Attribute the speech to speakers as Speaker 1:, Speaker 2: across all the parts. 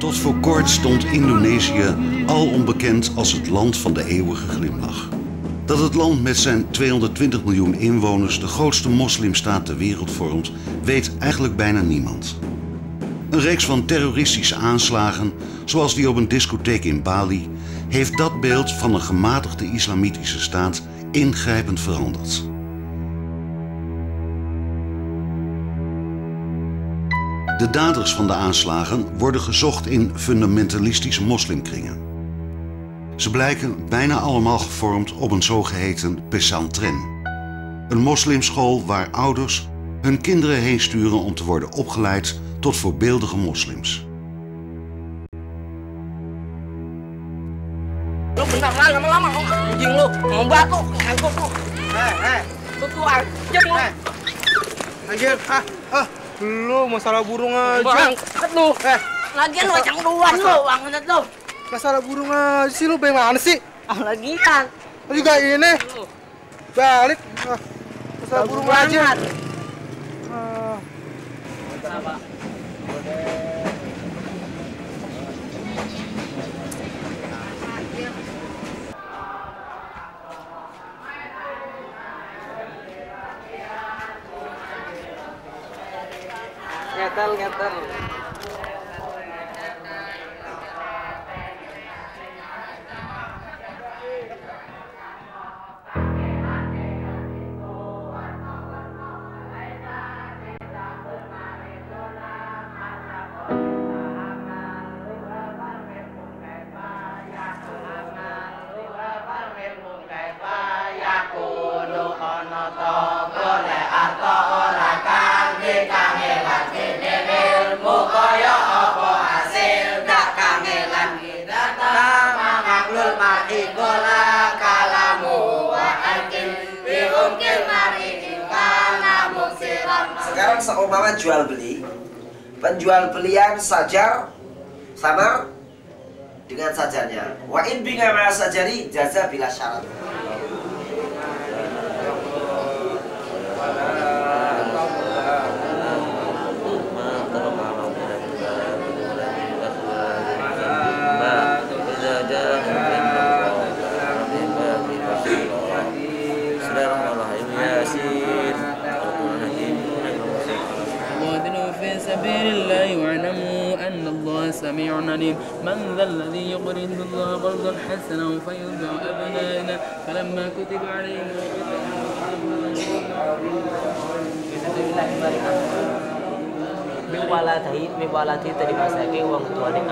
Speaker 1: Tot voor kort stond Indonesië al onbekend als het land van de eeuwige glimlach. Dat het land met zijn 220 miljoen inwoners de grootste moslimstaat ter wereld vormt, weet eigenlijk bijna niemand. Een reeks van terroristische aanslagen, zoals die op een discotheek in Bali, heeft dat beeld van een gematigde islamitische staat ingrijpend veranderd. De daders van de aanslagen worden gezocht in fundamentalistische moslimkringen. Ze blijken bijna allemaal gevormd op een zogeheten pesantren. Een moslimschool waar ouders hun kinderen heen sturen om te worden opgeleid tot voorbeeldige moslims.
Speaker 2: Lu bentar lah lama-lama anjing lu mau batu ngangkut lu. Tuh tuh anjing lu.
Speaker 3: Anjir, ah, ah. Lu masalah burung aja.
Speaker 2: Bangket lu.
Speaker 3: Eh,
Speaker 2: Lagian lu kacang duluan lu, banget lu.
Speaker 3: masalah burung aja sih lu bagaimana sih?
Speaker 2: Ah lagian.
Speaker 3: Lu juga ini. Balik. Ah, masalah burung aja. Ah.
Speaker 2: গেতাল গেতাল
Speaker 4: Sekarang seumpama jual beli, penjual belian sajar samar dengan sajarnya. Wa in binga ma sajari jaza bila syarat.
Speaker 5: واعلموا أن الله سميع عليم. من ذا الذي يقرض الله قرضا حسنا فيرجع أبنائنا. فلما كتب عليهم
Speaker 6: Miwalati, miwalati tadi masake uang tuane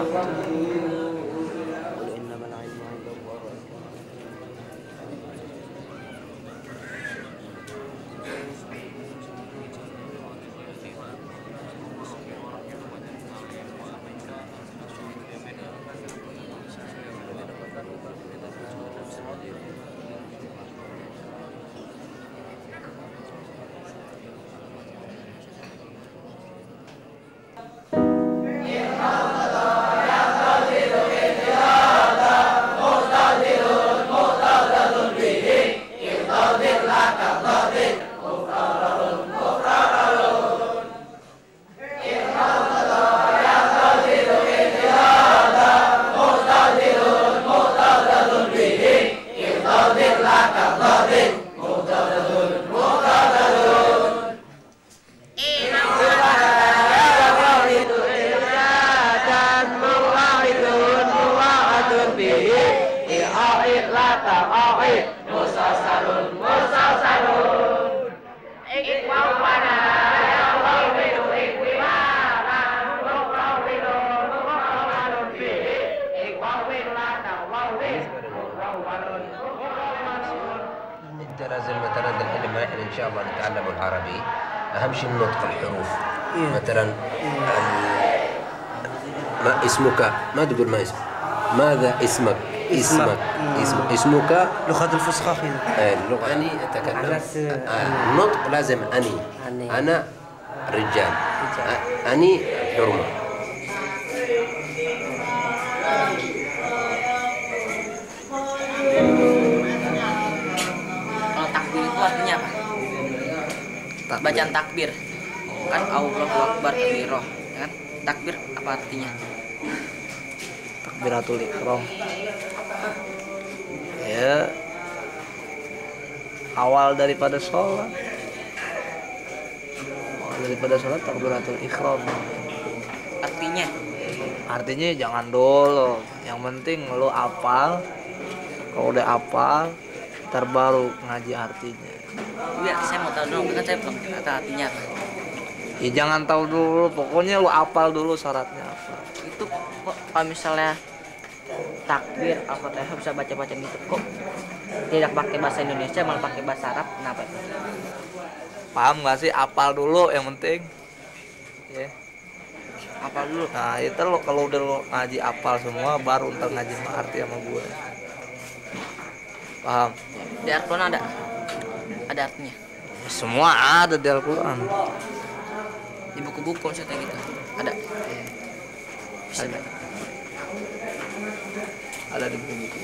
Speaker 6: aku.
Speaker 7: درس مثلا الحين ما إحنا إن شاء الله نتعلم العربي. أهم شيء نطق الحروف. مثلا ال- ما اسمك ما تقول ما اسم ماذا اسمك؟ اسمك. اسم اسمك؟
Speaker 3: لغة الفصحى.
Speaker 7: آه، اللغة. أني أتكلم. آه، النطق لازم أني. أنا رجال. آه، أني حرمة.
Speaker 2: Artinya apa? Bacaan takbir. Kan Allahu Akbar kabiroh, ya kan? Takbir apa artinya?
Speaker 8: takbiratul ihram ya awal daripada sholat awal daripada sholat takbiratul ihram
Speaker 2: Artinya
Speaker 8: artinya jangan dulu yang penting lu apal kalau udah apal ntar baru ngaji artinya.
Speaker 2: Iya, saya mau tahu dong, kan saya belum kata artinya. Apa.
Speaker 8: ya jangan tahu dulu pokoknya lu apal dulu syaratnya apa.
Speaker 2: Itu kok kalau misalnya takbir Al-Fatihah bisa baca-baca gitu kok tidak pakai bahasa Indonesia malah pakai bahasa Arab kenapa itu?
Speaker 8: paham gak sih? Apal dulu yang penting. Ya.
Speaker 2: Apa dulu?
Speaker 8: nah itu lo kalau udah lo ngaji apal semua baru ntar ngaji arti sama gue paham
Speaker 2: Di Al-Quran ada ada artinya.
Speaker 8: semua ada di Al-Quran
Speaker 2: Di buku-buku maksudnya gitu. Ada. Bisa
Speaker 8: Ada. ada di buku-buku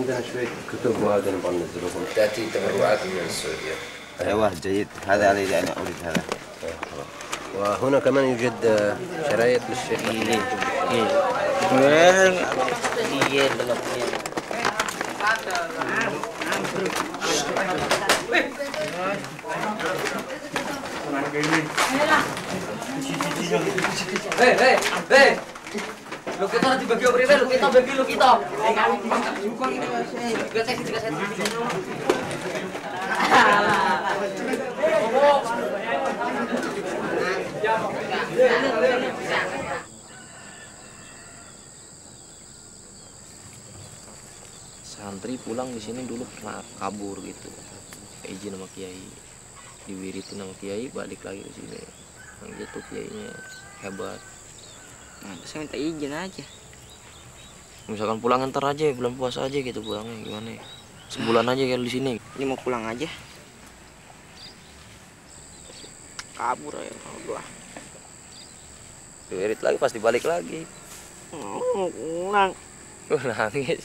Speaker 7: عندنا شوية كتب وهذا نبغى ننزلهم تأتي تبرعات من السعودية
Speaker 9: أيوه جيد هذا اللي يعني أريد هذا
Speaker 7: وهنا كمان يوجد شرايط للشيخ
Speaker 2: Iya, belum. Iya. Lu kita harus dibagi obrol, lu kita bagi lu kita. Eh, kami sesi.
Speaker 6: santri pulang di sini dulu pernah kabur gitu izin sama kiai diwiritin sama kiai balik lagi ke sini yang gitu kiainya hebat
Speaker 2: Nah, saya minta izin aja.
Speaker 6: misalkan pulang ntar aja bulan puasa aja gitu pulangnya gimana ya sebulan aja kalau di sini
Speaker 2: Ini mau pulang aja. Kabur ya gua.
Speaker 6: diwirit lagi pasti balik lagi
Speaker 2: Mau pulang.
Speaker 6: Gue nangis